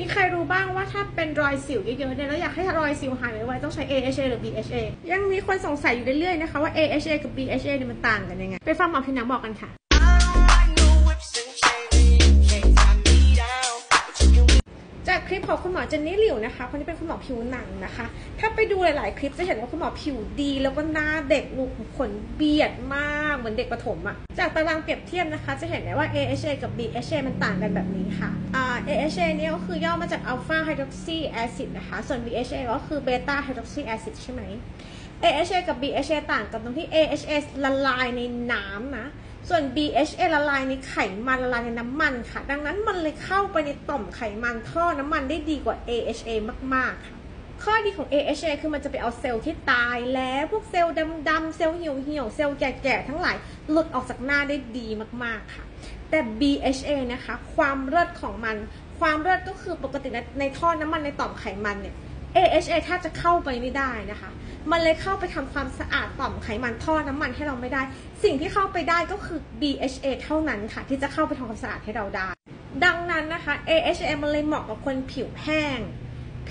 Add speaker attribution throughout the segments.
Speaker 1: มีใครรู้บ้างว่าถ้าเป็นรอยสิวเยอะๆเนี่ยแล้วอยากให้รอยสิวหายไวๆต้องใช้ AHA หรือ BHA ยังมีคนสงสัยอยู่เรื่อยๆนะคะว่า AHA กับ BHA เนี่ยมันต่างกันยังไง ไปฟังหมอผิวหนังบอกกันค่ะ จากคลิปของคุณหมอเจนนี่หลิวนะคะคนที่เป็นคุณหมอผิวหนังนะคะ ถ้าไปดูหลายๆ คลิปจะเห็นว่าคุณหมอผิวดี แล้วก็หน้าเด็กลูกขนเบียดมากเหมือนเด็กประถมอะจากตารางเปรียบเทียบนะคะ จะเห็นได้ว่า AHA กับ BHA มันต่างกันแบบนี้ค่ะ AHA เนี่ยก็คือย่อมาจาก alpha hydroxy acid นะคะ ส่วน BHA ก็คือ beta hydroxy acid ใช่ไหม AHA กับ BHA ต่างกันตรงที่ AHA ละลายในน้ำนะ ส่วน BHA ละลายในไขมันละลายในน้ำมันค่ะ ดังนั้นมันเลยเข้าไปในต่อมไขมันท่อน้ำมันได้ดีกว่า AHA มากๆค่ะ ข้อดีของ AHA คือมันจะไปเอาเซลล์ที่ตายแล้วพวกเซลล์ดำๆเซลล์เหี่ยวๆเซลล์แก่ๆทั้งหลายหลุดออกจากหน้าได้ดีมากๆค่ะ แต่ BHA นะคะ ความเลิศของมัน ความเลิศก็คือปกติในท่อน้ำมันในต่อมไขมันเนี่ย AHA ถ้าจะเข้าไปไม่ได้นะคะ มันเลยเข้าไปทำความสะอาดต่อมไขมันท่อน้ำมันให้เราไม่ได้ สิ่งที่เข้าไปได้ก็คือ BHA เท่านั้นค่ะ ที่จะเข้าไปทำความสะอาดให้เราได้ ดังนั้นนะคะ AHA มันเลยเหมาะกับคนผิวแห้ง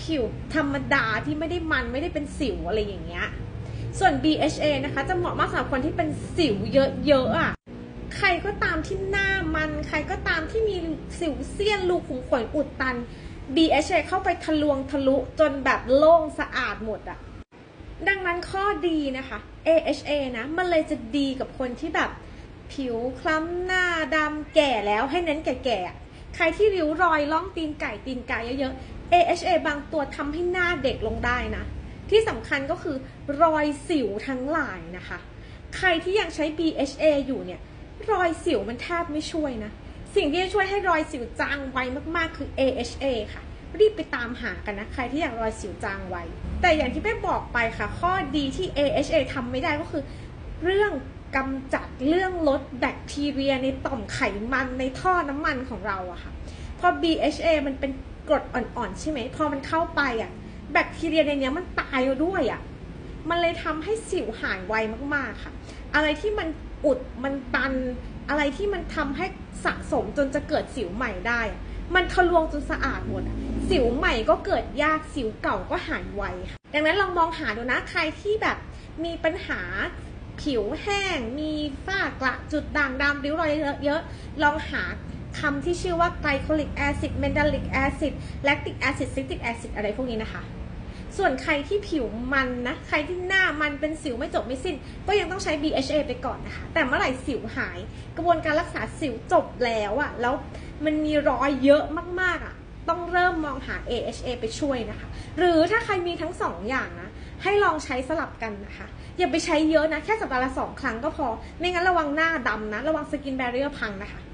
Speaker 1: ผิวธรรมดาที่ไม่ได้มันไม่ได้เป็นสิวอะไรอย่างเงี้ย ส่วน BHA นะคะ จะเหมาะมากสำหรับคนที่เป็นสิวเยอะๆอะ ใครก็ตามที่หน้ามัน ใครก็ตามที่มีสิวเซียนรูขุมขนอุดตัน BHA เข้าไปทะลวงทะลุจนแบบโล่งสะอาดหมดอะดังนั้นข้อดีนะคะ AHA นะ มันเลยจะดีกับคนที่แบบผิวคล้ำหน้าดำแก่แล้วให้เน้นแก่ๆใครที่ริ้วรอยล่องตีนไก่ตีนไก่เยอะๆ AHA บางตัวทำให้หน้าเด็กลงได้นะ ที่สำคัญก็คือรอยสิวทั้งหลายนะคะ ใครที่ยังใช้ BHA อยู่เนี่ย รอยสิวมันแทบไม่ช่วยนะ สิ่งที่จะช่วยให้รอยสิวจางไวมากๆ คือ AHA ค่ะ รีบไปตามหากันนะ ใครที่อยากรอยสิวจางไว แต่อย่างที่แม่บอกไปค่ะ ข้อดีที่ AHA ทำไม่ได้ก็คือ เรื่องกำจัดเรื่องลดแบคทีเรียในต่อมไขมันในท่อน้ำมันของเราอะค่ะพอ BHA มันเป็น กรดอ่อนๆใช่ไหมพอมันเข้าไปอะแบคทีเรียในนี้มันตายด้วยอะมันเลยทำให้สิวหายไวมากๆค่ะ อะไรที่มันอุดมันตัน อะไรที่มันทำให้สะสมจนจะเกิดสิวใหม่ได้ มันทะลวงจนสะอาดหมดสิวใหม่ก็เกิดยากสิวเก่าก็หายไวค่ะดังนั้นลองมองหาดูนะใครที่แบบมีปัญหาผิวแห้ง มีฝ้ากระจุดด่างดำริ้วรอยเยอะๆลองหา คำที่ชื่อว่า glycolic acid mandelic acid lactic acid citric acid อะไรพวกนี้นะคะ ส่วนใครที่ผิวมันนะ ใครที่หน้ามันเป็นสิวไม่จบไม่สิ้น ก็ยังต้องใช้ BHA ไปก่อนนะคะ แต่เมื่อไหร่สิวหาย กระบวนการรักษาสิวจบแล้วอะแล้วมันมีรอยเยอะมากๆอะต้องเริ่มมองหา AHA ไปช่วยนะคะ หรือถ้าใครมีทั้งสองอย่างนะ ให้ลองใช้สลับกันนะคะ อย่าไปใช้เยอะนะ แค่สัปดาห์ละสองครั้งก็พอ ไม่งั้นระวังหน้าดำนะ ระวังสกินแบร r เ e อร์พังนะคะ